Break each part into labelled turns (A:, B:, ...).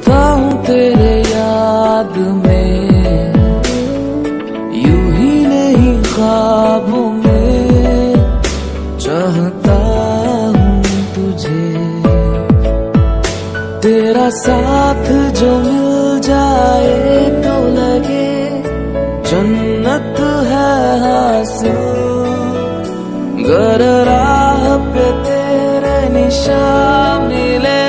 A: खोता हूँ तेरे याद में। यू ही नहीं ख्वाबों में चाहता हूँ तुझे। तेरा साथ जो मिल जाए तो लगे, जन्नत है हासिल। गर राह पे तेरे निशान मिले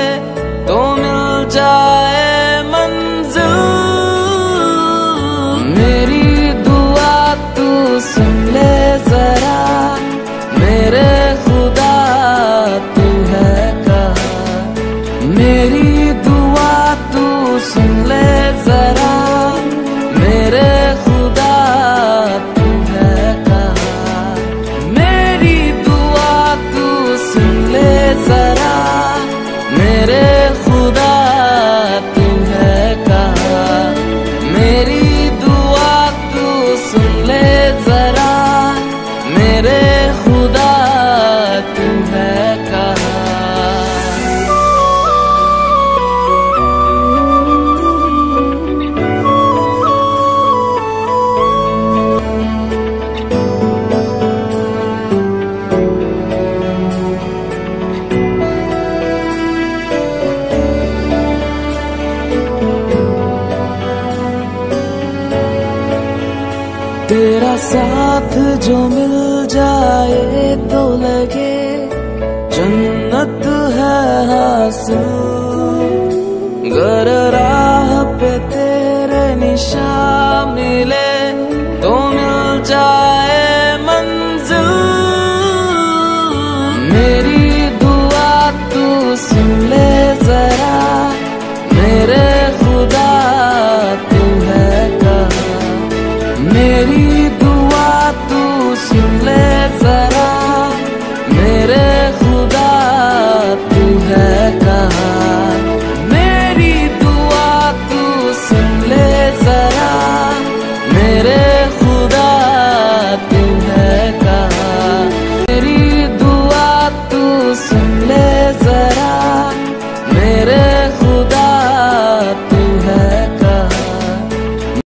A: मेरे खुदा तू है कहा? मेरी दुआ तू सुन। तेरा साथ जो मिल जाए तो लगे, जन्नत है हासिल। गर राह पे तेरे निशा मिले तो मिल जाए मंजिल। मेरी already